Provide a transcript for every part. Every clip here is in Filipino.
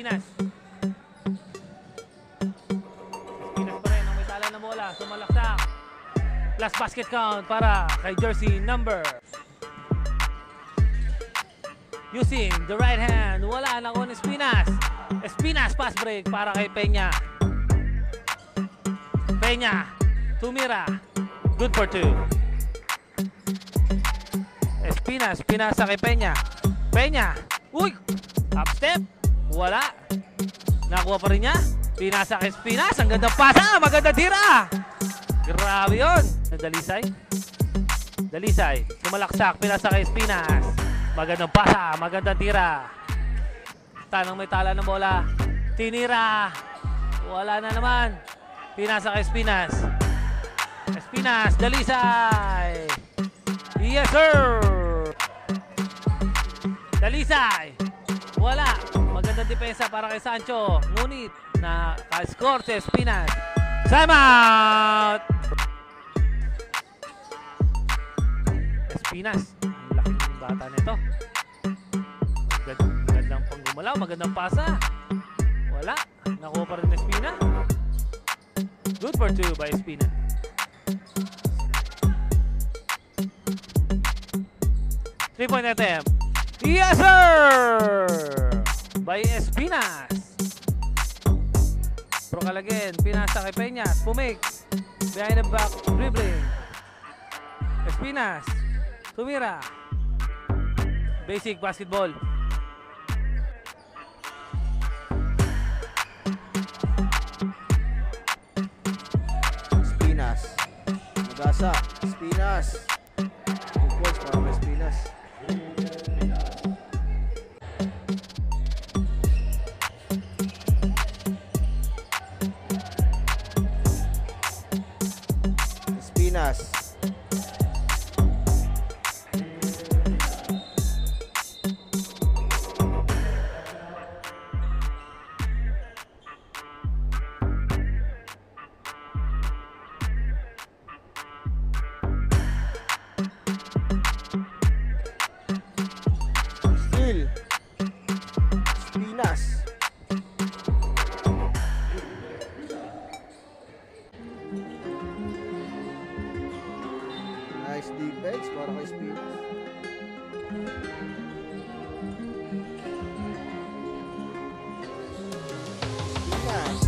Espinas. Espinas pa rin ang may tala na bola. Sumalaktak. Last basket count para kay jersey number. Using the right hand. Wala na kung Espinas. Espinas pass break para kay Peña. Peña. Tumira. Good for two. Espinas. Pinasa kay Peña. Peña. Uy! Up step. Wala. Nakuha pa rin niya. Pinasa kay Espinas. Ang ganda pasa. Maganda tira. Grabe yun. Dalisay. Dalisay. Sumalaksak. Pinasa kay Espinas. Magandang pasa. Magandang tira. Tanong may tala ng bola. Tinira. Wala na naman. Pinasa kay Espinas. Espinas. Dalisay. Yes, sir. Dalisay. Wala. Magandang depensa para kay Sancho. Ngunit na ka-score si Espinas. Time out! Espinas. Ang laking bata nito. Magand magandang panggumalaw. Magandang pasa. Wala. Nakuha pa rin Espina. Good for two by Espina. Three point attempt. Yes, sir! Procalagin. Pinasa kay Peñas. Pumik. Behind the back. Dribbling. Espinas. Tumira. Basic basketball. Spinas. Nagasa. Spinas. Pilipinas. Para kay Spinas. Spinas.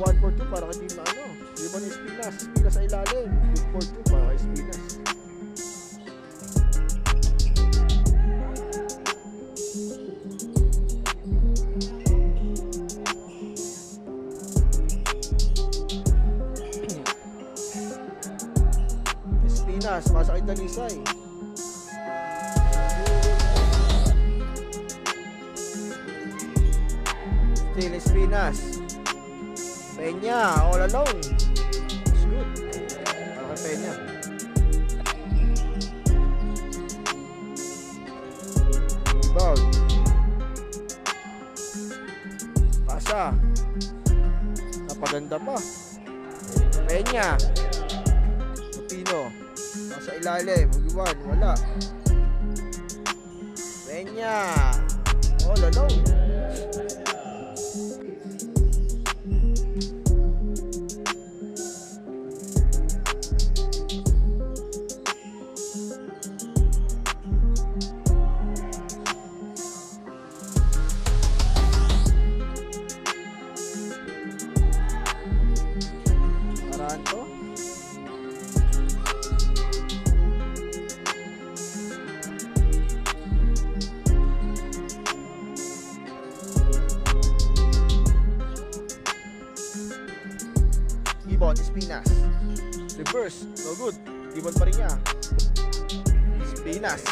One for two para kay Team ano. Di ba ni Spinas? Spinas sa ilalim. Good for two Spinas, pasa kay Dalisay. Still Spinas. Peña, all alone. It's good. Para kay Peña. Rebound. Pasa. Napaganda pa. Peña. Pino. Nasa ilalim. Mag-iwan. Wala. Peña. All alone. Ibon, Espinas. Reverse. No good. Ibon pa rin niya. Espinas.